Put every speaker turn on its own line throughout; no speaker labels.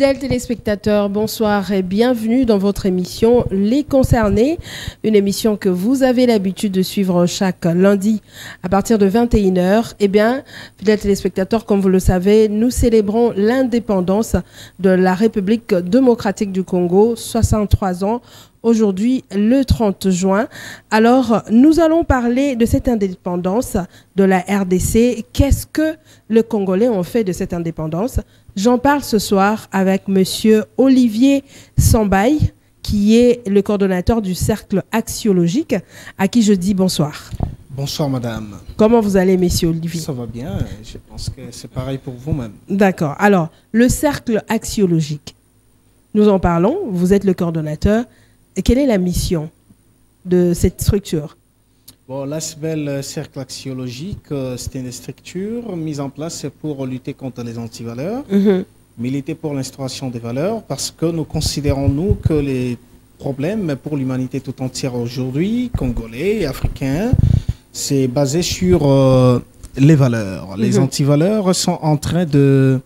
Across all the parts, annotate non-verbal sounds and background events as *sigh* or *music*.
Fidèles téléspectateurs, bonsoir et bienvenue dans votre émission Les Concernés, une émission que vous avez l'habitude de suivre chaque lundi à partir de 21h. Eh bien, fidèles téléspectateurs, comme vous le savez, nous célébrons l'indépendance de la République démocratique du Congo, 63 ans aujourd'hui le 30 juin. Alors, nous allons parler de cette indépendance de la RDC. Qu'est-ce que les Congolais ont fait de cette indépendance? J'en parle ce soir avec monsieur Olivier Sambaï, qui est le coordonnateur du cercle axiologique, à qui je dis bonsoir.
Bonsoir madame.
Comment vous allez, monsieur Olivier?
Ça va bien, je pense que c'est pareil pour vous-même.
D'accord. Alors, le cercle axiologique, nous en parlons, vous êtes le coordonnateur. Et quelle est la mission de cette structure?
Bon, l'ASBEL Cercle Axiologique, euh, c'est une structure mise en place pour lutter contre les antivaleurs,
Mhm.
militer pour l'instauration des valeurs, parce que nous considérons, nous, que les problèmes pour l'humanité tout entière aujourd'hui, congolais et africains, c'est basé sur euh, les valeurs. Les
Mhm.
antivaleurs sont en train de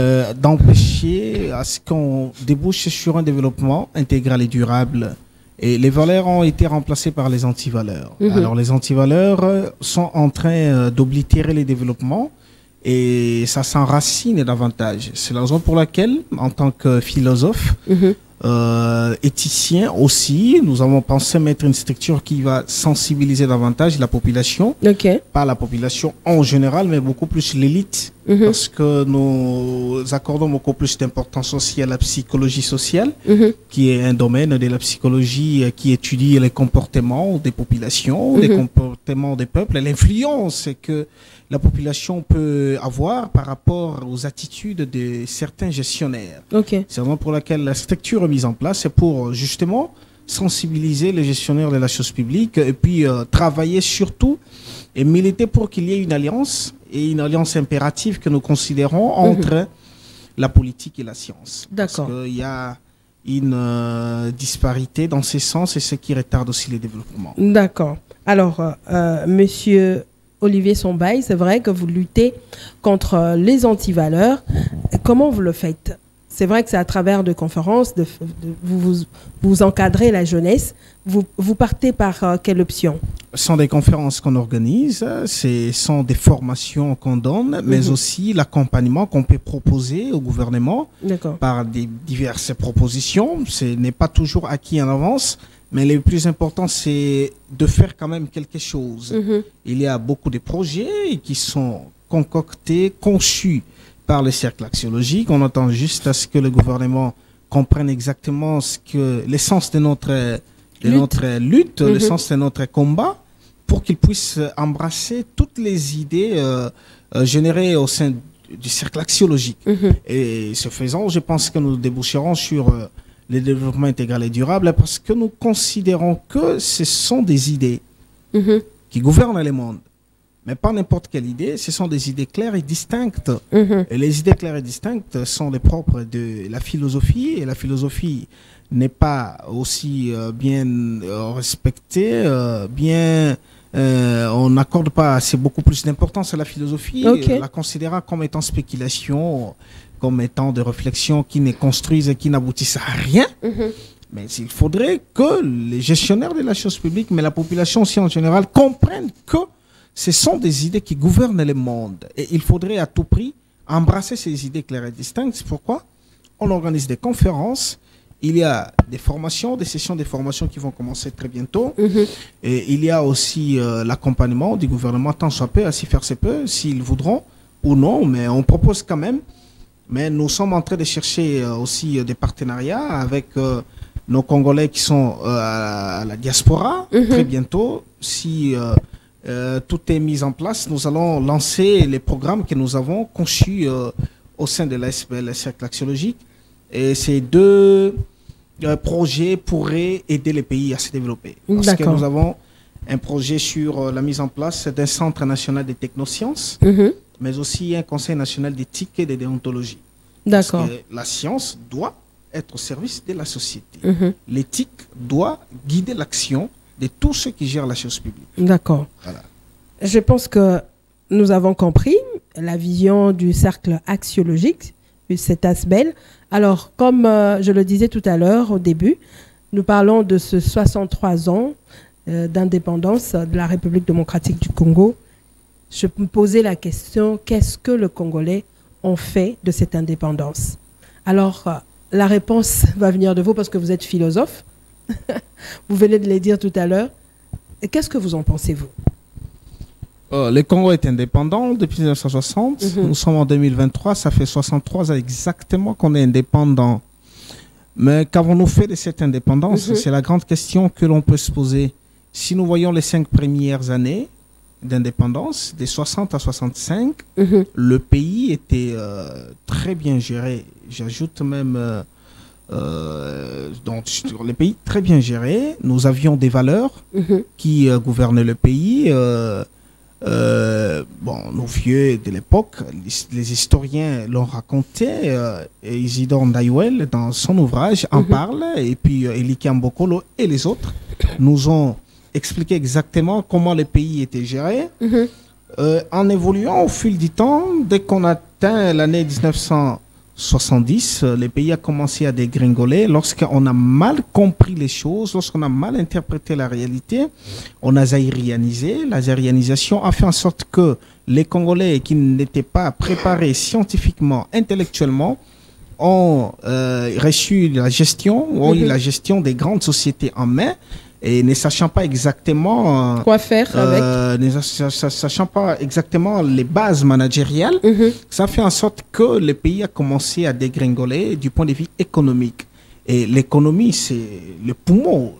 euh, d'empêcher à ce qu'on débouche sur un développement intégral et durable. Et les valeurs ont été remplacées par les antivaleurs.
Mhm.
Alors les antivaleurs euh, sont en train euh, d'oblitérer les développements et ça s'enracine davantage. C'est la raison pour laquelle, en tant que philosophe,
Mhm.
euh, éthicien aussi, nous avons pensé mettre une structure qui va sensibiliser davantage la population,
Ok.
pas la population en général, mais beaucoup plus l'élite
Mhm.
parce que nous accordons beaucoup plus d'importance aussi à la psychologie sociale,
Mhm.
qui est un domaine de la psychologie euh, qui étudie les comportements des populations, des
Mhm.
comportements des peuples, l'influence que la population peut avoir par rapport aux attitudes de certains gestionnaires. C'est vraiment pour laquelle la structure est mise en place, c'est pour euh, justement sensibiliser les gestionnaires de la chose publique et puis euh, travailler surtout et militer pour qu'il y ait une alliance et une alliance impérative que nous considérons entre la politique et la science.
D'accord.
Parce qu'il y a une euh, disparité dans ces sens et ce qui retarde aussi les développements.
D'accord. Alors, euh, euh, monsieur Olivier Sombaï, c'est vrai que vous luttez contre euh, les antivaleurs. Comment vous le faites? C'est vrai que c'est à travers de conférences, de, de- vous, vous, vous encadrez la jeunesse. Vous, vous partez par euh, quelle option?
Ce sont des conférences qu'on organise, ce sont des formations qu'on donne, mais
Mhm.
aussi l'accompagnement qu'on peut proposer au gouvernement par des diverses propositions. Ce n'est pas toujours acquis en avance, mais le plus important, c'est de faire quand même quelque chose.
Mhm.
Il y a beaucoup de projets qui sont concoctés, conçus par le cercle axiologique. On attend juste à ce que le gouvernement comprenne exactement ce que l'essence de notre, de
Lutte.
notre lutte,
Mhm.
l'essence de notre combat, pour qu'il puisse embrasser toutes les idées euh, euh, générées au sein du cercle axiologique.
Mhm.
Et ce faisant, je pense que nous déboucherons sur euh, le développement intégral et durable parce que nous considérons que ce sont des idées
Mhm.
qui gouvernent le monde. Mais pas n'importe quelle idée, ce sont des idées claires et distinctes.
Mhm.
Et les idées claires et distinctes sont les propres de la philosophie. Et la philosophie n'est pas aussi euh, bien euh, respectée, euh, bien... euh, on n'accorde pas assez beaucoup plus d'importance à la philosophie,
Ok.
euh, la considérant comme étant spéculation, comme étant des réflexions qui ne construisent et qui n'aboutissent à rien.
Mhm.
Mais il faudrait que les gestionnaires de la chose publique, mais la population aussi en général, comprennent que ce sont des idées qui gouvernent le monde. Et il faudrait à tout prix embrasser ces idées claires et distinctes. C'est pourquoi on organise des conférences. Il y a des formations, des sessions de formation qui vont commencer très bientôt.
Mhm.
Et il y a aussi euh, l'accompagnement du gouvernement, tant soit peu, à s'y faire c'est peu, s'ils voudront ou non, mais on propose quand même. Mais nous sommes en train de chercher euh, aussi euh, des partenariats avec nos Congolais qui sont à la diaspora.
Mhm.
Très bientôt, si euh, tout est mis en place, nous allons lancer les programmes que nous avons conçus euh, au sein de l'ASBL, le cercle axiologique. Et ces deux euh, projets pourraient aider les pays à se développer. Parce que nous avons un projet sur la mise en place d'un centre national des technosciences,
Mhm.
mais aussi un conseil national d'éthique et de déontologie.
D'accord.
la science doit être au service de la société.
Mhm.
L'éthique doit guider l'action de tous ceux qui gèrent la chose publique.
D'accord.
Voilà.
Je pense que nous avons compris la vision du cercle axiologique cet ASBEL. Alors, comme euh, je le disais tout à l'heure au début, nous parlons de ce 63 ans euh, d'indépendance de la République démocratique du Congo. Je me posais la question, qu'est-ce que le Congolais ont fait de cette indépendance? Alors, euh, la réponse *laughs* va venir de vous parce que vous êtes philosophe. *laughs* vous venez de le dire tout à l'heure. Qu'est-ce que vous en pensez, vous?
Euh, le Congo est indépendant depuis 1960.
Mhm.
Nous sommes en 2023. Ça fait 63 ans exactement qu'on est indépendant. Mais qu'avons-nous fait de cette indépendance?
Mhm.
C'est la grande question que l'on peut se poser. Si nous voyons les cinq premières années d'indépendance, des 60 à 65,
Mhm.
le pays était euh, très bien géré. J'ajoute même euh, euh, donc sur les pays très bien gérés, nous avions des valeurs
mhm.
qui euh, gouvernaient le pays. Euh, euh, bon, nos vieux de l'époque, les, historiens l'ont raconté. Euh, Isidore Ndayouel, dans son ouvrage, en
mhm.
parle. Et puis Eli Kiambokolo et les autres nous ont expliqué exactement comment le pays était géré.
Mhm.
En évoluant au fil du temps, dès qu'on atteint l'année 1900 70, euh, les pays a commencé à dégringoler. Lorsqu'on a mal compris les choses, lorsqu'on a mal interprété la réalité, on a zaïrianisé. La zaïrianisation a fait en sorte que les Congolais qui n'étaient pas préparés scientifiquement, intellectuellement, ont euh, reçu la gestion, ont eu
mhm.
la gestion des grandes sociétés en main et ne sachant pas exactement euh,
Quoi faire avec
euh, ne sa- sa- sachant pas exactement les bases managériales,
Mhm.
ça fait en sorte que le pays a commencé à dégringoler du point de vue économique. Et l'économie, c'est le poumon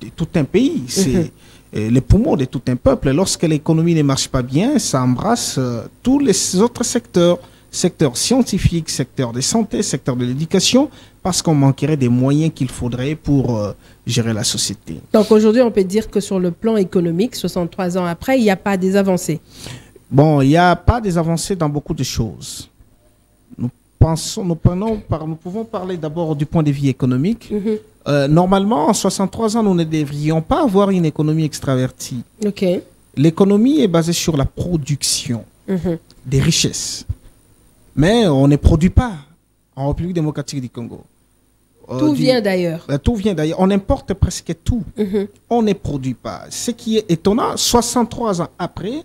de tout un pays, c'est euh, le poumon de tout un peuple. Lorsque l'économie ne marche pas bien, ça embrasse tous les autres secteurs, secteur scientifique, secteur de santé, secteur de l'éducation, parce qu'on manquerait des moyens qu'il faudrait pour euh, gérer la société.
Donc aujourd'hui, on peut dire que sur le plan économique, 63 ans après, il n'y a pas des avancées.
Bon, il n'y a pas des avancées dans beaucoup de choses. Nous pensons, nous, prenons par- nous pouvons parler d'abord du point de vue économique.
Mhm.
Euh, normalement, en 63 ans, nous ne devrions pas avoir une économie extravertie. L'économie est basée sur la production
Mhm.
des richesses. Mais on ne produit pas en République démocratique du Congo. Euh,
Tout
du-
vient d'ailleurs.
Euh, tout vient d'ailleurs. On importe presque tout.
Mhm.
On ne produit pas. Ce qui est étonnant, 63 ans après,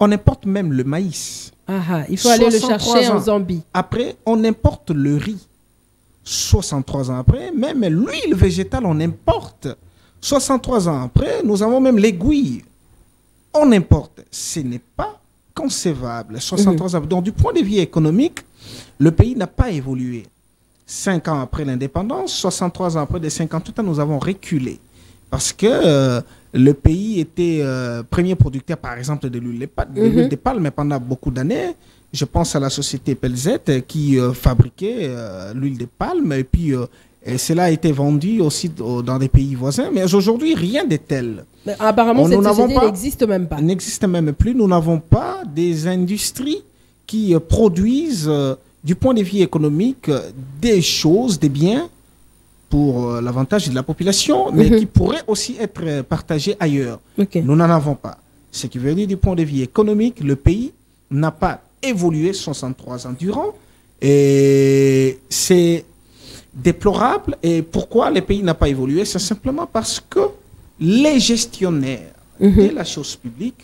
on importe même le maïs.
Ah, ah, il faut aller le
63
chercher en. Zambie.
Après, on importe le riz. 63 ans après, même l'huile végétale, on importe. 63 ans après, nous avons même l'aiguille. On importe. Ce n'est pas concevable. 63 ans. Donc, du point de vue économique, le pays n'a pas évolué. 5 ans après l'indépendance, 63 ans après, des 58 ans, nous avons reculé. Parce que euh, le pays était euh, premier producteur, par exemple, de l'huile de de
Mhm.
de palme pendant beaucoup d'années. Je pense à la société Pelzet euh, qui euh, fabriquait l'huile de palme et puis et cela a été vendu aussi au- dans des pays voisins. Mais aujourd'hui, rien de tel.
Mais apparemment, cette société n'existe même pas.
n'existe même plus. Nous n'avons pas des industries qui euh, produisent, euh, du point de vue économique, euh, des choses, des biens pour euh, l'avantage de la population, mais
Mhm.
qui pourraient aussi être partagés ailleurs. Nous n'en avons pas. Ce qui veut dire, du point de vue économique, le pays n'a pas évolué 63 ans durant. Et c'est déplorable. Et pourquoi le pays n'a pas évolué? C'est simplement parce que les gestionnaires
Mhm.
de la chose publique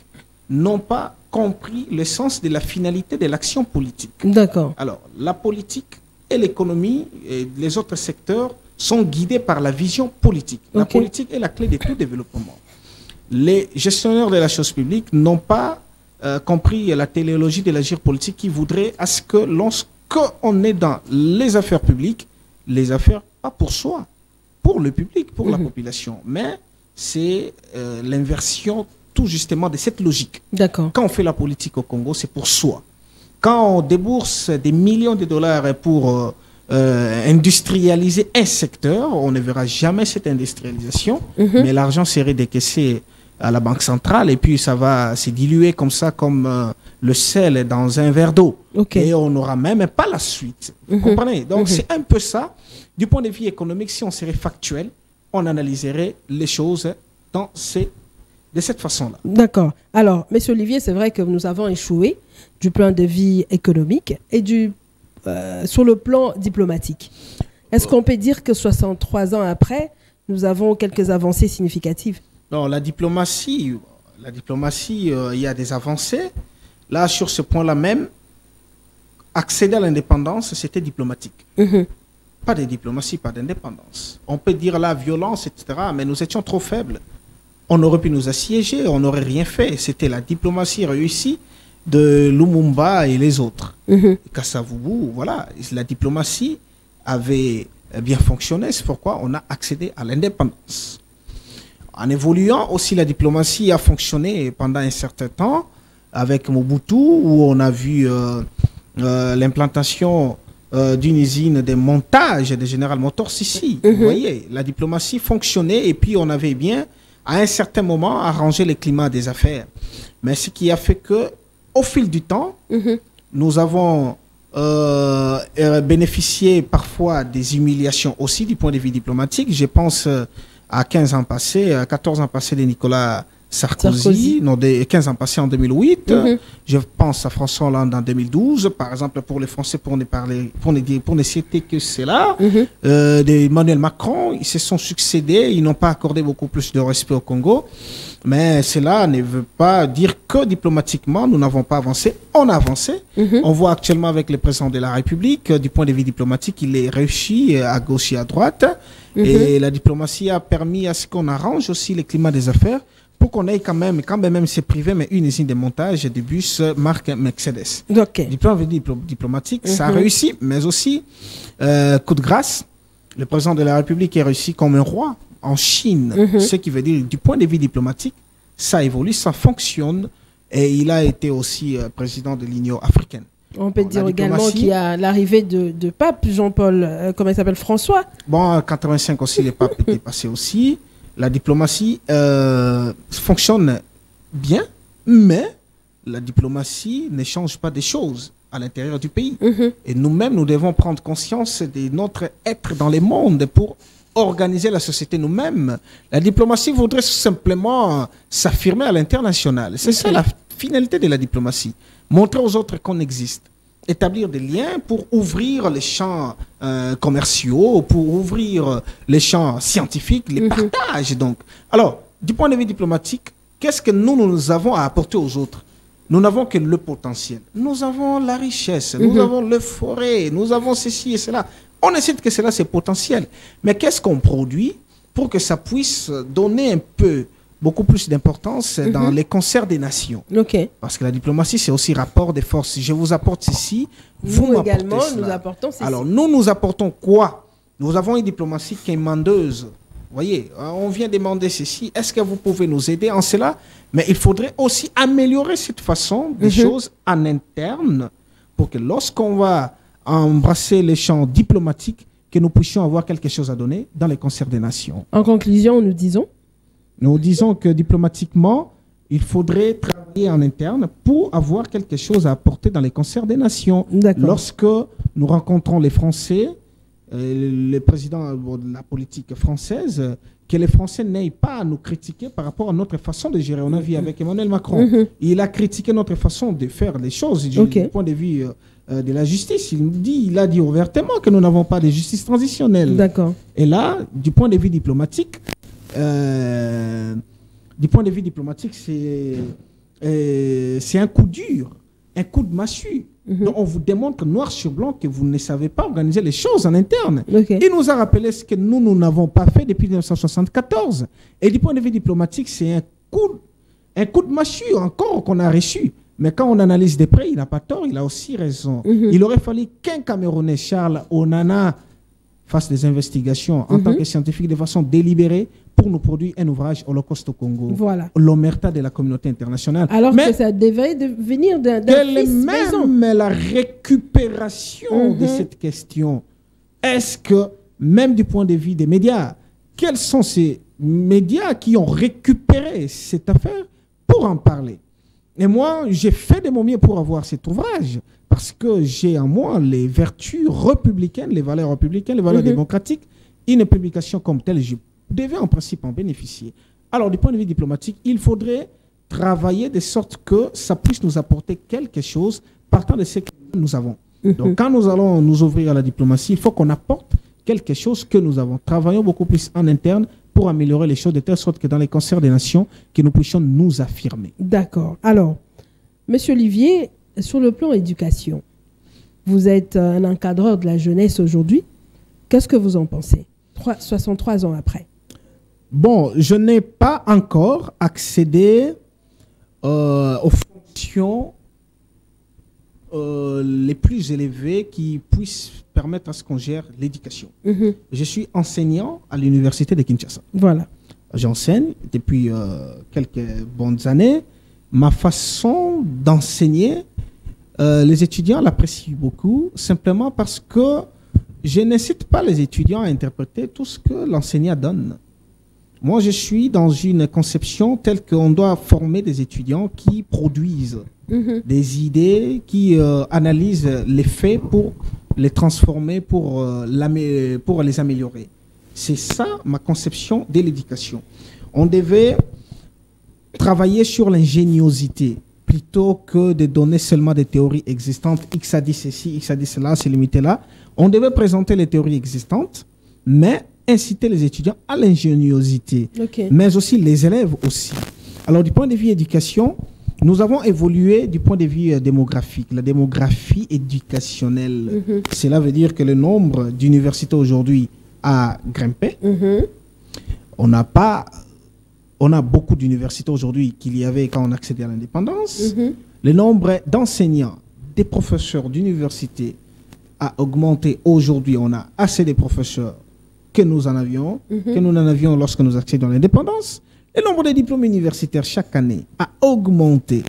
n'ont pas compris le sens de la finalité de l'action politique.
D'accord.
Alors, la politique et l'économie et les autres secteurs sont guidés par la vision politique. La politique est la clé de tout développement. Les gestionnaires de la chose publique n'ont pas euh, compris la téléologie de l'agir politique qui voudrait à ce que lorsqu'on est dans les affaires publiques, les affaires pas pour soi, pour le public, pour la
Mhm.
population, mais c'est euh, l'inversion tout justement de cette logique.
D'accord.
Quand on fait la politique au Congo, c'est pour soi. Quand on débourse des millions de dollars pour euh, euh, industrialiser un secteur, on ne verra jamais cette industrialisation,
Mhm.
mais l'argent serait décaissé à la banque centrale et puis ça va se diluer comme ça, comme euh, le sel dans un verre d'eau. Et on n'aura même pas la suite. Vous
Mhm.
comprenez? Donc
Mhm.
c'est un peu ça. Du point de vue économique, si on serait factuel, on analyserait les choses dans ces, de cette façon-là.
D'accord. Alors, Monsieur Olivier, c'est vrai que nous avons échoué du point de vue économique et du euh, sur le plan diplomatique. Est-ce qu'on peut dire que 63 ans après, nous avons quelques avancées significatives?
Non, la diplomatie, la diplomatie, euh, il y a des avancées. Là, sur ce point-là même, accéder à l'indépendance, c'était diplomatique.
Mhm.
Pas de diplomatie, pas d'indépendance. On peut dire la violence, etc., mais nous étions trop faibles. On aurait pu nous assiéger, on n'aurait rien fait. C'était la diplomatie réussie de Lumumba et les autres.
Mhm.
Kassavoubou, voilà, la diplomatie avait bien fonctionné, c'est pourquoi on a accédé à l'indépendance. En évoluant aussi, la diplomatie a fonctionné pendant un certain temps avec Mobutu, où on a vu euh, euh, l'implantation euh, d'une usine de montage de General Motors ici. Vous voyez, la diplomatie fonctionnait et puis on avait bien, à un certain moment, arrangé le climat des affaires. Mais ce qui a fait que, au fil du temps,
Mhm.
nous avons euh, euh, bénéficié parfois des humiliations aussi du point de vue diplomatique. Je pense à 15 ans passés, à 14 ans passés de Nicolas Sarkozy,
Sarkozy.
non, des 15 ans passés en 2008.
Mhm.
Je pense à François Hollande en 2012, par exemple pour les Français, pour ne parler, pour ne dire, pour ne citer que cela.
Mhm.
Euh, d'Emmanuel Macron, ils se sont succédés, ils n'ont pas accordé beaucoup plus de respect au Congo. Mais cela ne veut pas dire que diplomatiquement, nous n'avons pas avancé. On a avancé.
Mhm.
On voit actuellement avec le président de la République, euh, du point de vue diplomatique, il est réussi euh, à gauche et à droite. Et la diplomatie a permis à ce qu'on arrange aussi le climat des affaires pour qu'on ait quand même, quand même c'est privé, mais une usine de montage de bus marque Mercedes. Du point de vue diplo- diplomatique, ça a
Mhm.
réussi, mais aussi, euh, coup de grâce, le président de la République est réussi comme un roi en Chine.
Mhm.
Ce qui veut dire, du point de vue diplomatique, ça évolue, ça fonctionne. Et il a été aussi euh, président de l'Union africaine.
On peut
Bon,
dire également qu'il y a l'arrivée de, de pape Jean-Paul, euh, comment il s'appelle François.
Bon, en 85 aussi, les papes étaient passés aussi. La diplomatie euh, fonctionne bien, mais la diplomatie ne change pas des choses à l'intérieur du pays.
Mhm.
Et nous-mêmes, nous devons prendre conscience de notre être dans le monde pour organiser la société nous-mêmes. La diplomatie voudrait simplement s'affirmer à l'international. C'est ça la finalité de la diplomatie. Montrer aux autres qu'on existe. Établir des liens pour ouvrir les champs euh, commerciaux, pour ouvrir les champs scientifiques, les partages. Donc. Alors, du point de vue diplomatique, qu'est-ce que nous, nous avons à apporter aux autres? Nous n'avons que le potentiel. Nous avons la richesse, nous avons le forêt, nous avons ceci et cela. On essaie que cela, c'est potentiel. Mais qu'est-ce qu'on produit pour que ça puisse donner un peu, beaucoup plus d'importance dans les concerts des nations. Parce que la diplomatie, c'est aussi rapport des forces. Je vous apporte ceci, vous
également,
cela.
nous apportons ceci.
Alors, nous, nous apportons quoi? Nous avons une diplomatie qui est. Vous voyez, euh, on vient demander ceci. Est-ce que vous pouvez nous aider en cela? Mais il faudrait aussi améliorer cette façon des
Mhm.
choses en interne pour que lorsqu'on va embrasser les champs diplomatiques, que nous puissions avoir quelque chose à donner dans les concerts des nations.
En conclusion, nous disons
Nous disons que diplomatiquement, il faudrait travailler en interne pour avoir quelque chose à apporter dans les concerts des nations. Lorsque nous rencontrons les Français, euh, le président euh, de la politique française, euh, que les Français n'aient pas à nous critiquer par rapport à notre façon de gérer. On a vu avec Emmanuel Macron.
Mhm.
Il a critiqué notre façon de faire les choses du, point de vue euh, de la justice. Il, dit, il a dit ouvertement que nous n'avons pas de justice transitionnelle.
D'accord.
Et là, du point de vue diplomatique, euh, du point de vue diplomatique, c'est euh, un coup dur, un coup de massue.
Mhm.
Donc, on vous démontre noir sur blanc que vous ne savez pas organiser les choses en interne. Il nous a rappelé ce que nous, nous n'avons pas fait depuis 1974. Et du point de vue diplomatique, c'est un coup, un coup de massue encore qu'on a reçu. Mais quand on analyse de près, il n'a pas tort, il a aussi raison.
Mhm.
Il aurait fallu qu'un Camerounais, Charles Onana, fasse des investigations en
Mhm.
tant que scientifique de façon délibérée pour nous produire un ouvrage Holocauste au Congo.
Voilà.
L'omerta de la communauté internationale.
Alors
Mais
que ça devrait de venir d'un maison.
même la récupération de
Mhm.
cette question Est-ce que, même du point de vue des médias, quels sont ces médias qui ont récupéré cette affaire pour en parler? Et moi, j'ai fait de mon mieux pour avoir cet ouvrage, parce que j'ai en moi les vertus républicaines, les valeurs républicaines, les valeurs
Mhm.
démocratiques. Une publication comme telle, je devais en principe en bénéficier. Alors, du point de vue diplomatique, il faudrait travailler de sorte que ça puisse nous apporter quelque chose partant de ce que nous avons.
Mhm.
Donc, quand nous allons nous ouvrir à la diplomatie, il faut qu'on apporte quelque chose que nous avons. Travaillons beaucoup plus en interne pour améliorer les choses de telle sorte que dans les concerts des nations, que nous puissions nous affirmer.
D'accord. Alors, Monsieur Olivier, sur le plan éducation, vous êtes euh, un encadreur de la jeunesse aujourd'hui. Qu'est-ce que vous en pensez Trois- 63 ans après?
Bon, je n'ai pas encore accédé euh, aux fonctions euh, les plus élevées qui puissent permettre à ce qu'on gère l'éducation.
Mhm.
Je suis enseignant à l'université de Kinshasa.
Voilà.
J'enseigne depuis euh, quelques bonnes années. Ma façon d'enseigner, euh, les étudiants l'apprécient beaucoup, simplement parce que je n'incite pas les étudiants à interpréter tout ce que l'enseignant donne. Moi, je suis dans une conception telle qu'on doit former des étudiants qui produisent
Mhm.
des idées, qui euh, analysent les faits pour les transformer, pour, euh, pour les améliorer. C'est ça ma conception de l'éducation. On devait travailler sur l'ingéniosité plutôt que de donner seulement des théories existantes. X a dit ceci, X a dit cela, c'est limité là. On devait présenter les théories existantes, mais inciter les étudiants à l'ingéniosité mais aussi les élèves aussi. Alors du point de vue éducation, nous avons évolué du point de vue euh, démographique, la démographie éducationnelle.
Mhm.
Cela veut dire que le nombre d'universités aujourd'hui a grimpé.
Mhm.
On n'a pas, on a beaucoup d'universités aujourd'hui qu'il y avait quand on accédait à l'indépendance.
Mhm.
Le nombre d'enseignants, des professeurs d'université a augmenté. Aujourd'hui, on a assez de professeurs que nous en avions,
Mhm.
que nous en avions lorsque nous accédions à l'indépendance. Le nombre de diplômes universitaires chaque année a augmenté.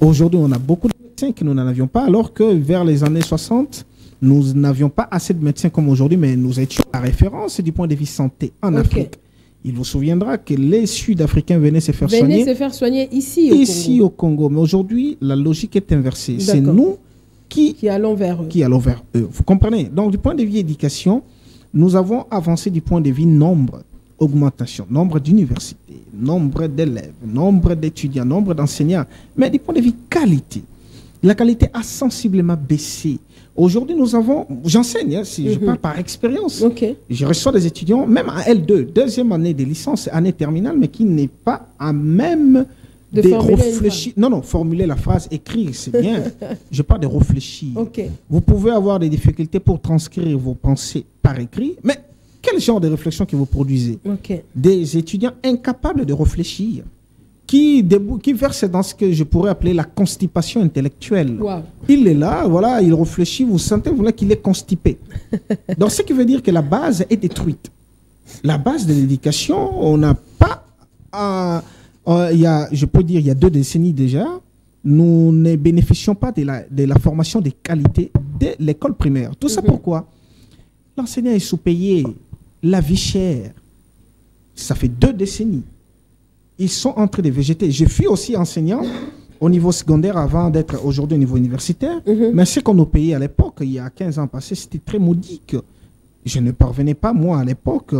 Aujourd'hui, on a beaucoup de médecins que nous n'en avions pas, alors que vers les années 60, nous n'avions pas assez de médecins comme aujourd'hui, mais nous étions la référence du point de vue santé en. Afrique. Il vous souviendra que les Sud-Africains venaient se faire soigner
se faire soigner ici au
ici
Congo,
au Congo. Mais aujourd'hui, la logique est inversée. C'est nous qui,
qui allons vers eux.
qui allons vers eux. Vous comprenez? Donc, du point de vue éducation, nous avons avancé du point de vue nombre, augmentation, nombre d'universités, nombre d'élèves, nombre d'étudiants, nombre d'enseignants. Mais du point de vue qualité, la qualité a sensiblement baissé. Aujourd'hui, nous avons, j'enseigne, hein, si je
Mhm.
parle par expérience, je reçois des étudiants, même à L2, deuxième année de licence, année terminale, mais qui n'est pas à même
De
réfléchir. Non, non, formuler la phrase, écrire, c'est bien. *laughs* je parle de réfléchir. Vous pouvez avoir des difficultés pour transcrire vos pensées par écrit, mais quel genre de réflexion que vous produisez? Des étudiants incapables de réfléchir, qui, qui versent dans ce que je pourrais appeler la constipation intellectuelle. Il est là, voilà, il réfléchit, vous sentez voilà, qu'il est constipé. *laughs* Donc, ce qui veut dire que la base est détruite. La base de l'éducation, on n'a pas. euh, euh, y a, je peux dire, il y a deux décennies déjà, nous ne bénéficions pas de la, de la formation des qualités de l'école primaire. Tout ça
Mhm.
pourquoi? L'enseignant est sous-payé, la vie chère. Ça fait deux décennies. Ils sont en train de végéter. Je suis aussi enseignant au niveau secondaire avant d'être aujourd'hui au niveau universitaire.
Mhm.
Mais ce qu'on nous payait à l'époque, il y a 15 ans passés, c'était très modique. Je ne parvenais pas, moi, à l'époque,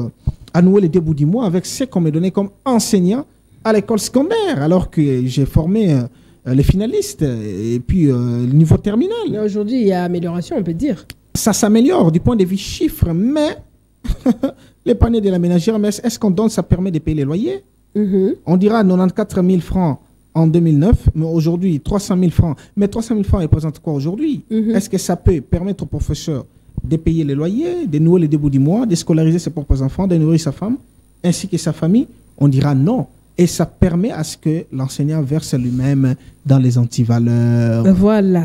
à nouer les deux bouts du mois avec ce qu'on me donnait comme enseignant à l'école secondaire, alors que j'ai formé euh, les finalistes et puis euh, le niveau terminal.
Mais aujourd'hui, il y a amélioration, on peut dire.
Ça s'améliore du point de vue chiffre, mais *laughs* les paniers de la ménagère, mais est-ce qu'on donne, ça permet de payer les loyers?
Mhm.
on dira 94 000 francs en 2009, mais aujourd'hui 300 000 francs. Mais 300 000 francs représentent quoi aujourd'hui?
Mhm.
Est-ce que ça peut permettre au professeur de payer les loyers, de nouer les débuts du mois, de scolariser ses propres enfants, de nourrir sa femme, ainsi que sa famille? On dira non. Et ça permet à ce que l'enseignant verse lui-même dans les antivaleurs.
Voilà.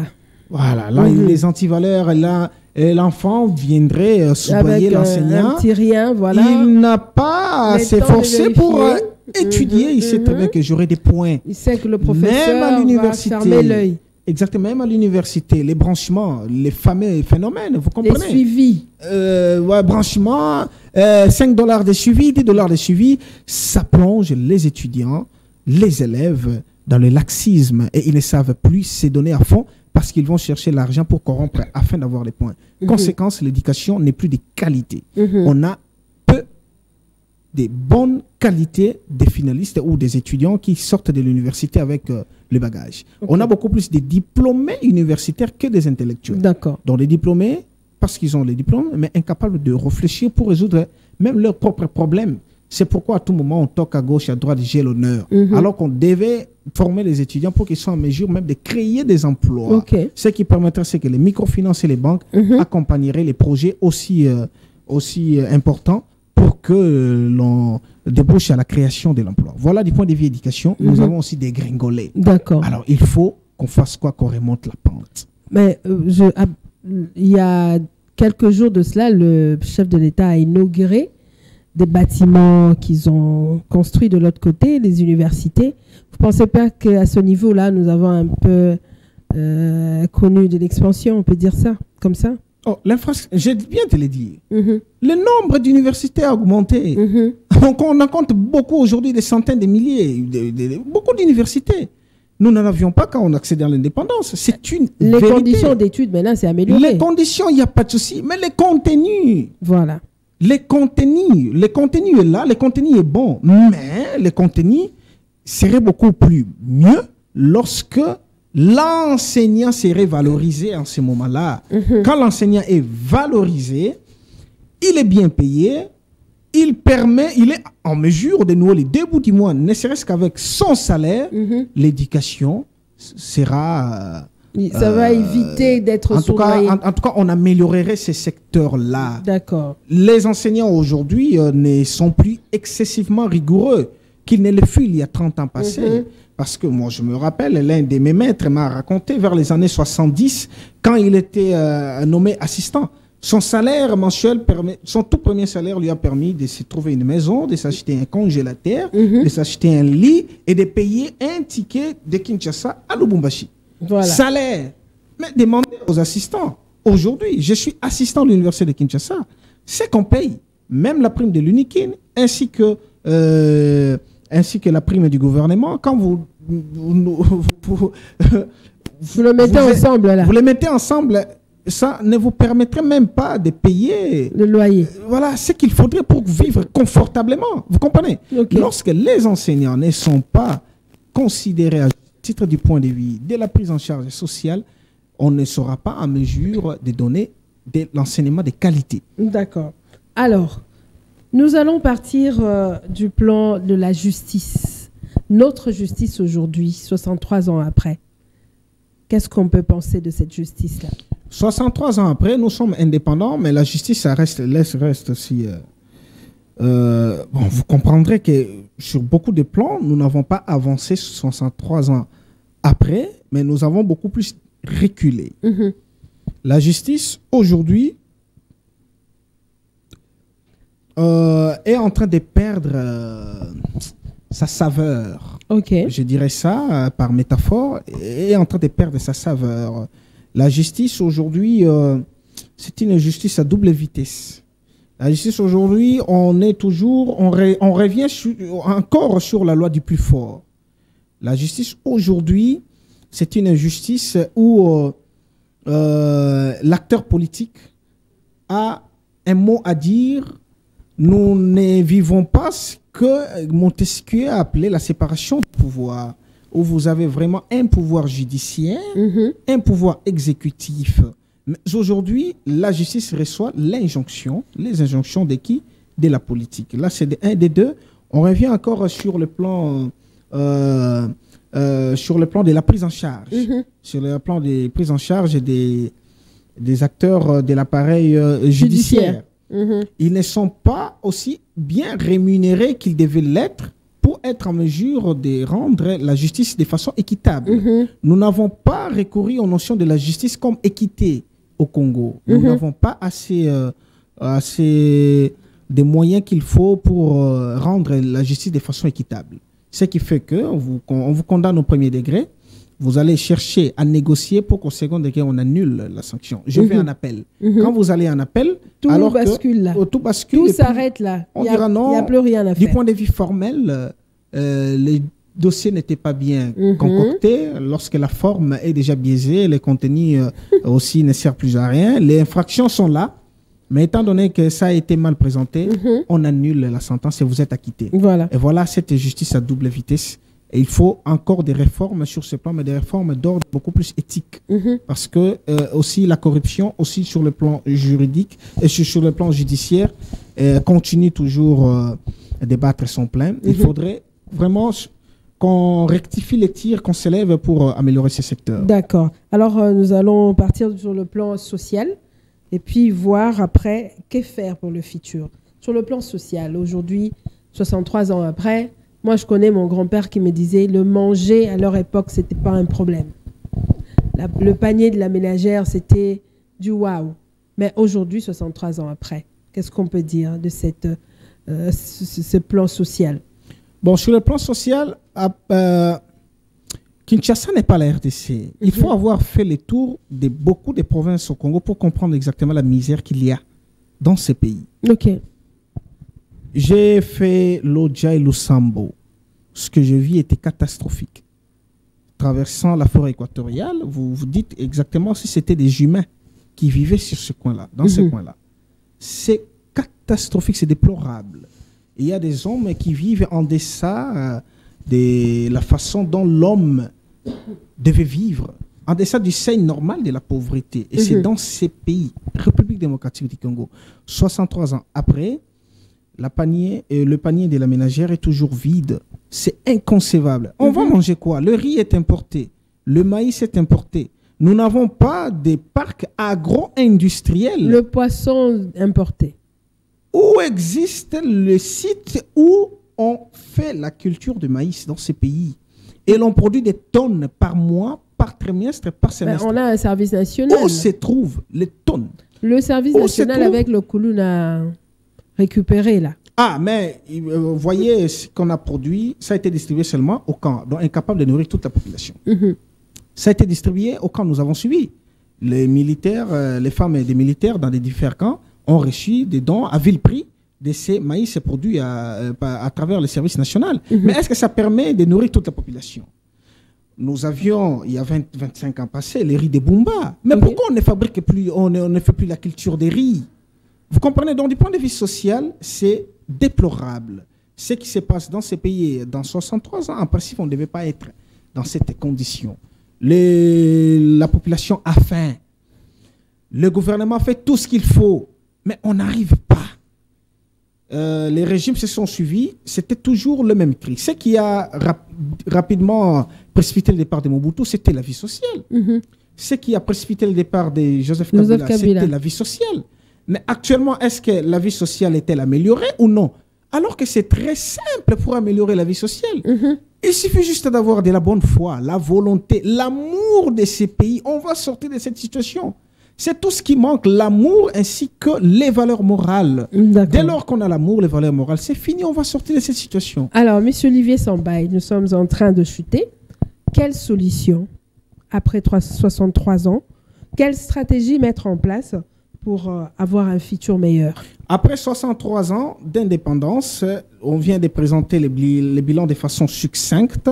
Voilà, là,
Mhm.
les antivaleurs, là, et l'enfant viendrait euh, soudoyer
euh,
l'enseignant.
voilà.
Il n'a pas à s'efforcer pour euh. Étudier.
Mhm,
Il sait très bien que j'aurai des points.
Il sait que le
Même à
professeur va fermer l'œil.
Exactement, même à l'université, les branchements, les fameux phénomènes, vous
Les
comprenez?
suivis.
euh, ouais, branchement, euh, 5 dollars de suivi, 10 dollars de suivi, ça plonge les étudiants, les élèves dans le laxisme et ils ne savent plus se donner à fond parce qu'ils vont chercher l'argent pour corrompre afin d'avoir les points.
Mhm.
Conséquence, l'éducation n'est plus de qualité. On a des bonnes qualités des finalistes ou des étudiants qui sortent de l'université avec euh, le bagage. On a beaucoup plus de diplômés universitaires que des intellectuels.
D'accord.
Donc les diplômés, parce qu'ils ont les diplômes, mais incapables de réfléchir pour résoudre même leurs propres problèmes. C'est pourquoi à tout moment on toque à gauche, à droite, j'ai l'honneur.
Mhm.
Alors qu'on devait former les étudiants pour qu'ils soient en mesure même de créer des emplois. Ce qui permettrait, c'est que les microfinances et les banques
Mhm.
accompagneraient les projets aussi, euh, aussi euh, importants pour que l'on débouche à la création de l'emploi. Voilà du point de vue éducation. Nous
Mhm.
avons aussi des gringolés.
D'accord.
Alors il faut qu'on fasse quoi Qu'on remonte la pente.
Mais euh, je, il y a quelques jours de cela, le chef de l'État a inauguré des bâtiments qu'ils ont construits de l'autre côté, les universités. Vous ne pensez pas qu'à ce niveau-là, nous avons un peu euh, connu de l'expansion, on peut dire ça, comme ça?
Oh, j'ai bien te le dire.
Mhm,
Le nombre d'universités a augmenté. Donc on en compte beaucoup aujourd'hui, des centaines de milliers, de- de- de- beaucoup d'universités. Nous n'en avions pas quand on accédait à l'indépendance. C'est une
Les
vérité.
conditions d'études, maintenant, c'est amélioré.
Les conditions, il n'y a pas de souci. Mais les contenus,
Voilà.
les contenus, le contenu est là, le contenu est bon. Mais le contenu serait beaucoup plus mieux lorsque l'enseignant serait valorisé en ce moment-là.
Mhm.
Quand l'enseignant est valorisé, il est bien payé, il permet, il est en mesure de nouer les deux bouts du mois, ne serait-ce qu'avec son salaire,
Mhm.
l'éducation sera...
Ça va
Euh,
éviter d'être
En tout, cas, en, en tout cas, on améliorerait ces secteurs-là.
D'accord.
Les enseignants aujourd'hui euh, ne sont plus excessivement rigoureux qu'ils ne le furent il y a 30 ans passés.
Mhm.
Parce que moi, je me rappelle, l'un de mes maîtres m'a raconté vers les années 70, quand il était euh, nommé assistant. Son salaire mensuel, permet, son tout premier salaire lui a permis de se trouver une maison, de s'acheter un congélateur,
Mhm.
de s'acheter un lit et de payer un ticket de Kinshasa à Lubumbashi.
Voilà.
Salaire. Mais demandez aux assistants. Aujourd'hui, je suis assistant de l'université de Kinshasa. C'est qu'on paye même la prime de l'UNIKIN ainsi que, euh, ainsi que la prime du gouvernement. Quand vous, vous, *laughs* vous-
le mettez ensemble, là,
vous les mettez ensemble, ça ne vous permettrait même pas de payer
le loyer.
voilà ce qu'il faudrait pour vivre confortablement. Vous comprenez? Lorsque les enseignants ne sont pas considérés à titre du point de vue de la prise en charge sociale, on ne sera pas en mesure de donner de l'enseignement de qualité.
D'accord. Alors, nous allons partir euh, du plan de la justice. Notre justice aujourd'hui, 63 ans après. Qu'est-ce qu'on peut penser de cette justice-là?
63 ans après, nous sommes indépendants, mais la justice, ça reste, laisse, reste aussi. euh, euh, bon, vous comprendrez que sur beaucoup de plans, nous n'avons pas avancé 63 ans après, mais nous avons beaucoup plus reculé.
Mhm.
La justice, aujourd'hui, euh, est en train de perdre euh, sa saveur. Je dirais ça euh, par métaphore, est en train de perdre sa saveur. La justice, aujourd'hui, c'est une justice à double vitesse. La justice, aujourd'hui, on est toujours, on, re- on revient encore sur la loi du plus fort. La justice, aujourd'hui, c'est une justice où euh, euh, l'acteur politique a un mot à dire. Nous ne vivons pas ce que Montesquieu a appelé la séparation de pouvoir, où vous avez vraiment un pouvoir judiciaire,
Mhm.
un pouvoir exécutif. Mais aujourd'hui, la justice reçoit l'injonction, les injonctions de qui? De la politique. Là, c'est de- un des deux. On revient encore sur le plan, euh, euh, sur le plan de la prise en charge,
Mhm.
sur le plan des prises en charge des, des acteurs de l'appareil euh,
Judiciaire.
judiciaire.
Mhm.
Ils ne sont pas aussi bien rémunérés qu'ils devaient l'être pour être en mesure de rendre la justice de façon équitable.
Mhm.
Nous n'avons pas recouru aux notions de la justice comme équité au Congo. Nous
Mhm.
n'avons pas assez, euh, assez des moyens qu'il faut pour euh, rendre la justice de façon équitable. Ce qui fait que on vous, on vous condamne au premier degré, vous allez chercher à négocier pour qu'au second degré, on annule la sanction. Je vais
Mhm.
en appel.
Mhm.
Quand vous allez en appel,
Tout
alors que-
bascule là.
Oh, tout bascule.
Tout s'arrête là.
on
n'y a,
dira non,
il y a plus rien à
Du
faire.
point de vue formel, euh, les dossiers n'étaient pas bien
Mhm.
concoctés. Lorsque la forme est déjà biaisée, le contenu euh, aussi ne sert plus à rien. Les infractions sont là, mais étant donné que ça a été mal présenté, on annule la sentence et vous êtes acquitté.
Voilà.
Et voilà cette justice à double vitesse Et il faut encore des réformes sur ce plan, mais des réformes d'ordre beaucoup plus éthique.
Mhm.
Parce que euh, aussi la corruption, aussi sur le plan juridique et sur, sur le plan judiciaire, euh, continue toujours euh, à débattre son plein. Il
Mhm.
faudrait vraiment qu'on rectifie les tirs, qu'on s'élève pour améliorer ces secteurs.
D'accord. Alors, nous allons partir sur le plan social et puis voir après que faire pour le futur. Sur le plan social, aujourd'hui, 63 ans après, moi, je connais mon grand-père qui me disait le manger à leur époque, c'était pas un problème. La- le panier de la ménagère, c'était du waouh. Mais aujourd'hui, 63 ans après, qu'est-ce qu'on peut dire de cette, euh, ce, plan social?
Bon, sur le plan social, euh, Kinshasa n'est pas la RDC. Il
Mhm.
faut avoir fait le tour de beaucoup de provinces au Congo pour comprendre exactement la misère qu'il y a dans ces pays.
Ok.
J'ai fait l'Oja et l'Usambo. Ce que je vis était catastrophique. Traversant la forêt équatoriale, vous vous dites exactement si c'était des humains qui vivaient sur ce coin-là, dans ce
Mhm.
coin-là. C'est catastrophique, c'est déplorable. Il y a des hommes qui vivent en deçà euh, de la façon dont l'homme devait vivre, en deçà du seuil normal de la pauvreté. Et c'est
Mhm.
dans ces pays, République démocratique du Congo, 63 ans après, la panier, euh, le panier de la ménagère est toujours vide. C'est inconcevable. On va
Mhm.
manger quoi? Le riz est importé, le maïs est importé. Nous n'avons pas des parcs agro-industriels
Le poisson importé.
où existe le site où on fait la culture de maïs dans ces pays? Et l'on produit des tonnes par mois, par trimestre, par
Ben,
semestre.
on a un service national.
Où se trouvent les tonnes?
Le service
Où
national avec le Kouloun a récupéré là.
Ah, mais euh, vous voyez ce qu'on a produit, ça a été distribué seulement au camp, donc incapable de nourrir toute la population.
Mhm.
Ça a été distribué au camp, nous avons suivi. Les militaires, euh, les femmes des militaires dans les différents camps ont reçu des dons à vil prix de ces maïs produits à, euh, à travers le service national. Mais est-ce que ça permet de nourrir toute la population? Nous avions, il y a 20, 25 ans passés, les riz de Bumba. Mais pourquoi on ne fabrique plus, on ne, on ne fait plus la culture des riz? Vous comprenez Donc, du point de vue social, c'est déplorable. Ce qui se passe dans ces pays, dans 63 ans, en principe, on ne devait pas être dans cette condition. Les- la population a faim. Le gouvernement fait tout ce qu'il faut, mais on n'arrive pas. Euh, les régimes se sont suivis, c'était toujours le même cri. Ce qui a rap- rapidement précipité le départ de Mobutu, c'était la vie sociale.
Mhm.
Ce qui a précipité le départ de Joseph
Joseph
Kabila,
Kabila.
c'était la vie sociale. Mais actuellement, est-ce que la vie sociale est-elle améliorée ou non? Alors que c'est très simple pour améliorer la vie sociale.
Mhm.
Il suffit juste d'avoir de la bonne foi, la volonté, l'amour de ces pays. On va sortir de cette situation. C'est tout ce qui manque, l'amour ainsi que les valeurs morales. Dès lors qu'on a l'amour, les valeurs morales, c'est fini, on va sortir de cette situation.
Alors, Monsieur Olivier Sambaye, nous sommes en train de chuter. Quelle solution, après trois- 63 ans, quelle stratégie mettre en place pour euh, avoir un futur meilleur
Après 63 ans d'indépendance, on vient de présenter les, les bilans de façon succincte.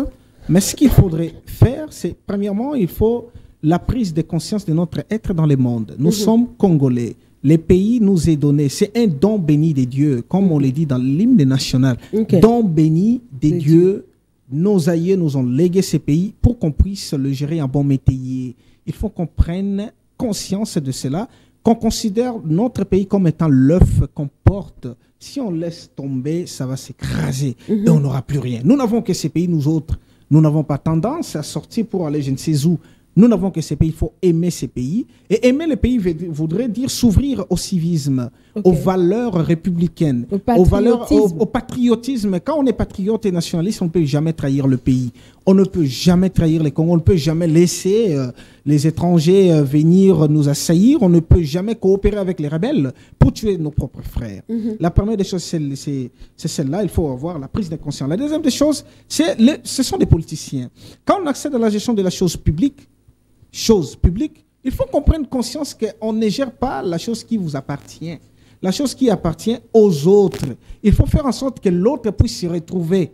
Mais ce qu'il faudrait faire, c'est premièrement, il faut la prise de conscience de notre être dans le monde. Nous
Mhm.
sommes Congolais. Le pays nous est donné. C'est un don béni des dieux, comme on le dit dans l'hymne national. Don béni des
Des
dieux. Nos aïeux nous ont légué ces pays pour qu'on puisse le gérer en bon métayer. Il faut qu'on prenne conscience de cela, qu'on considère notre pays comme étant l'œuf qu'on porte. Si on laisse tomber, ça va s'écraser et on n'aura plus rien. Nous n'avons que ces pays, nous autres. Nous n'avons pas tendance à sortir pour aller je ne sais où. Nous n'avons que ces pays, il faut aimer ces pays. Et aimer les pays voudrait dire s'ouvrir au civisme, Aux valeurs républicaines,
Au
aux valeurs, au,
patriotisme.
au patriotisme. Quand on est patriote et nationaliste, on ne peut jamais trahir le pays. On ne peut jamais trahir les Congos. On ne peut jamais laisser euh, les étrangers euh, venir nous assaillir. On ne peut jamais coopérer avec les rebelles pour tuer nos propres frères. La première des choses, c'est celle-là. Il faut avoir la prise de conscience. La deuxième des choses, c'est le- ce sont des politiciens. Quand on accède à la gestion de la chose publique, chose publique, il faut qu'on prenne conscience qu'on ne gère pas la chose qui vous appartient, la chose qui appartient aux autres. Il faut faire en sorte que l'autre puisse s'y retrouver.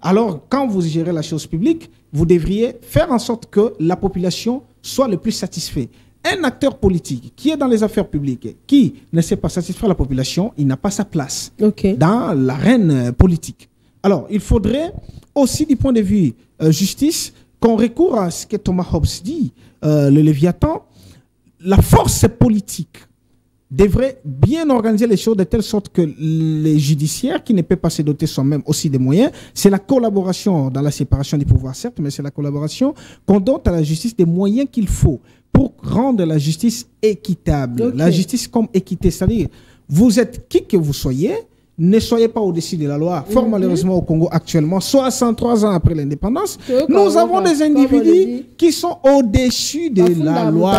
Alors, quand vous gérez la chose publique, vous devriez faire en sorte que la population soit le plus satisfaite. Un acteur politique qui est dans les affaires publiques, qui ne sait pas satisfaire la population, il n'a pas sa place dans l'arène euh, politique. Alors, il faudrait aussi du point de vue euh, justice, qu'on recourt à ce que Thomas Hobbes dit, euh, le Léviathan, la force politique devrait bien organiser les choses de telle sorte que les judiciaires, qui ne peuvent pas se doter soi-même aussi des moyens, c'est la collaboration dans la séparation des pouvoirs, certes, mais c'est la collaboration qu'on donne à la justice des moyens qu'il faut pour rendre la justice équitable. La justice comme équité, c'est-à-dire, vous êtes qui que vous soyez, ne soyez pas au-dessus de la loi. Fort malheureusement au Congo actuellement, 63 ans après l'indépendance, nous avons
on
des individus qui sont au-dessus de la loi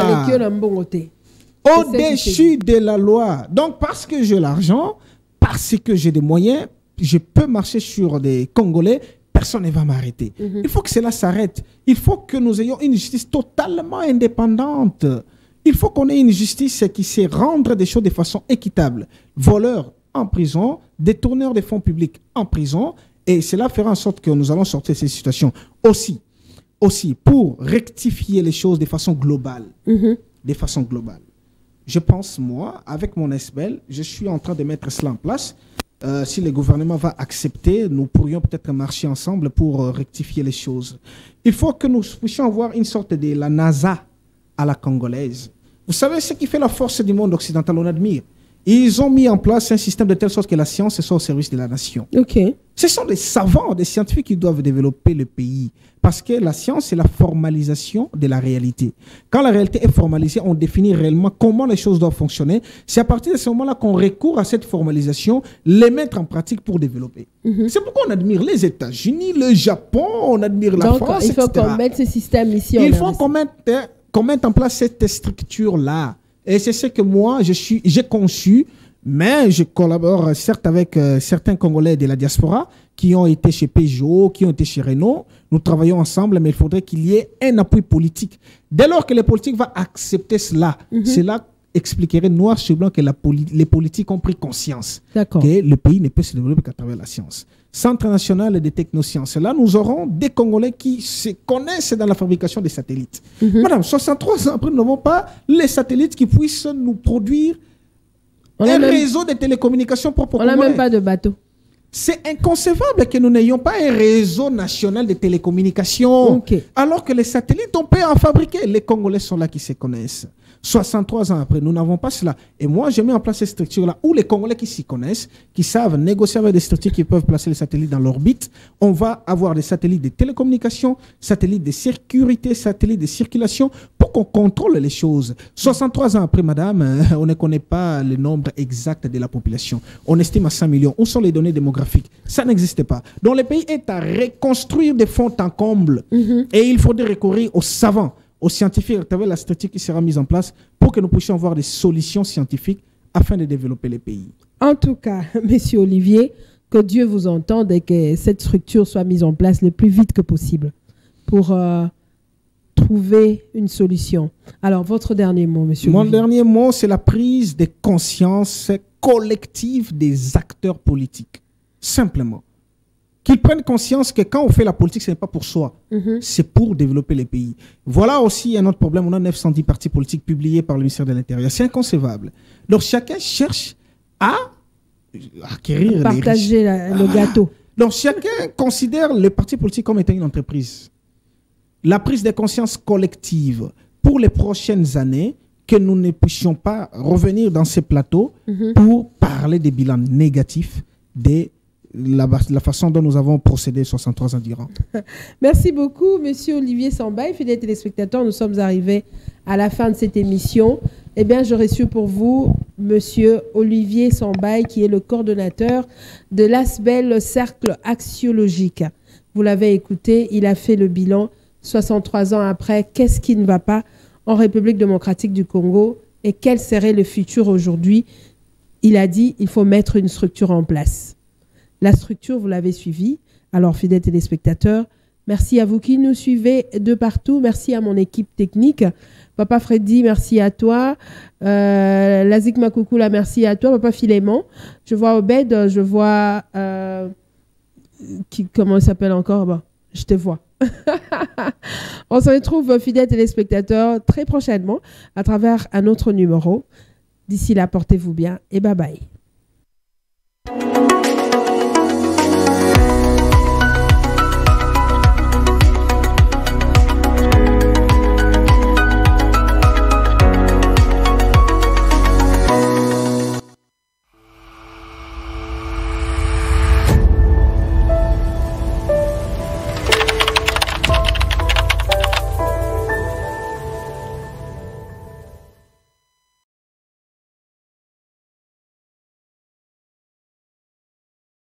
au-dessus de la loi. Donc, parce que j'ai l'argent, parce que j'ai des moyens, je peux marcher sur des Congolais, personne ne va m'arrêter. Il faut que cela s'arrête. Il faut que nous ayons une justice totalement indépendante. Il faut qu'on ait une justice qui sait rendre des choses de façon équitable. Voleurs en prison, détourneurs des fonds publics en prison, et cela fera en sorte que nous allons sortir de ces situations. Aussi, aussi pour rectifier les choses de façon globale de façon globale. Je pense, moi, avec mon SBL, je suis en train de mettre cela en place. Euh, si le gouvernement va accepter, nous pourrions peut-être marcher ensemble pour euh, rectifier les choses. Il faut que nous puissions avoir une sorte de la NASA à la congolaise. Vous savez ce qui fait la force du monde occidental, on admire. Ils ont mis en place un système de telle sorte que la science soit au service de la nation.
Ok.
Ce sont des savants, des scientifiques qui doivent développer le pays. Parce que la science, c'est la formalisation de la réalité. Quand la réalité est formalisée, on définit réellement comment les choses doivent fonctionner. C'est à partir de ce moment-là qu'on recourt à cette formalisation, les mettre en pratique pour développer. C'est pourquoi on admire les États-Unis, le Japon, on admire la
Donc,
France,
il faut qu'on mette ce système ici en
Il faut qu'on mette, qu'on mette en place cette structure-là. Et c'est ce que moi, je suis, j'ai conçu, mais je collabore certes avec euh, certains Congolais de la diaspora qui ont été chez Peugeot, qui ont été chez Renault. Nous travaillons ensemble, mais il faudrait qu'il y ait un appui politique. Dès lors que les politiques vont accepter cela, cela expliquerait noir sur blanc que la poli- les politiques ont pris conscience que le pays ne peut se développer qu'à travers la science. Centre national des technosciences. Là, nous aurons des Congolais qui se connaissent dans la fabrication des satellites.
Mhm.
Madame, 63 ans après, nous n'avons pas les satellites qui puissent nous produire
On
un
même,
réseau de télécommunications propre
on n'a même pas de bateau.
C'est inconcevable que nous n'ayons pas un réseau national de télécommunications. Alors que les satellites, on peut en fabriquer. Les Congolais sont là qui se connaissent. 63 ans après, nous n'avons pas cela. Et moi, je mets en place cette structure-là où les Congolais qui s'y connaissent, qui savent négocier avec des structures qui peuvent placer les satellites dans l'orbite, on va avoir des satellites de télécommunications, satellites de sécurité, satellites de circulation pour qu'on contrôle les choses. 63 ans après, madame, euh, on ne connaît pas le nombre exact de la population. On estime à 5 millions. Où sont les données démographiques? Ça n'existe pas. Donc le pays est à reconstruire des fonds en comble. Et il faudrait recourir aux savants, aux scientifiques, à travers la stratégie qui sera mise en place pour que nous puissions avoir des solutions scientifiques afin de développer les pays.
En tout cas, *laughs* Monsieur Olivier, que Dieu vous entende et que cette structure soit mise en place le plus vite que possible pour euh, trouver une solution. Alors, votre dernier mot, Monsieur
Mon
Olivier.
dernier mot, c'est la prise de conscience collective des acteurs politiques. Simplement. Qu'ils prennent conscience que quand on fait la politique, ce n'est pas pour soi.
Mhm.
C'est pour développer les pays. Voilà aussi un autre problème. On a 910 partis politiques publiés par le ministère de l'Intérieur. C'est inconcevable. Donc chacun cherche à acquérir les richesses.
Partager la- le gâteau.
Donc chacun considère le parti politique comme étant une entreprise. La prise de conscience collective pour les prochaines années, que nous ne puissions pas revenir dans ces plateaux pour parler des bilans négatifs de la, façon dont nous avons procédé 63 ans durant. *laughs*
Merci beaucoup, Monsieur Olivier Sambaï. Fidèles téléspectateurs, nous sommes arrivés à la fin de cette émission. Eh bien, j'aurais su pour vous Monsieur Olivier Sambaï, qui est le coordonnateur de l'ASBEL Cercle Axiologique. Vous l'avez écouté, il a fait le bilan 63 ans après. Qu'est-ce qui ne va pas en République démocratique du Congo et quel serait le futur aujourd'hui? Il a dit il faut mettre une structure en place. La structure, vous l'avez suivie. Alors, fidèles téléspectateurs, merci à vous qui nous suivez de partout. Merci à mon équipe technique. Papa Freddy, merci à toi. Euh, Lazik Makoukoula, merci à toi. Papa Philémon, je vois Obed, je vois... euh, qui, comment il s'appelle encore? Je te vois. *laughs* On se retrouve, fidèles téléspectateurs, très prochainement à travers un autre numéro. D'ici là, portez-vous bien et bye bye.